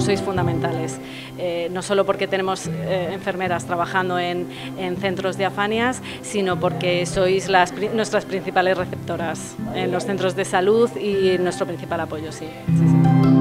sois fundamentales, eh, no solo porque tenemos eh, enfermeras trabajando en, centros de afanias, sino porque sois las, nuestras principales receptoras en los centros de salud y nuestro principal apoyo, sí. sí, sí.